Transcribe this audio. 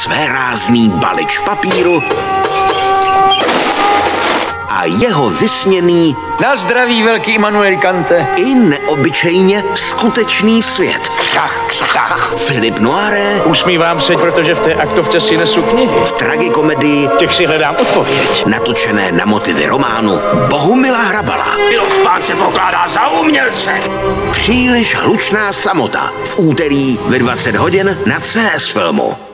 své rázný balič papíru a jeho vysněný Na zdraví, velký Immanuel Kante. i neobyčejně skutečný svět. Šach, šach. Filip Noiré Usmívám se, protože v té aktovce si nesu knihy. v tragikomedii Těch si hledám odpověď. natočené na motivy románu Bohumila Hrabala. Miloš se pokládá za umělce. Příliš hlučná samota v úterý ve 20 hodin na CS Filmu.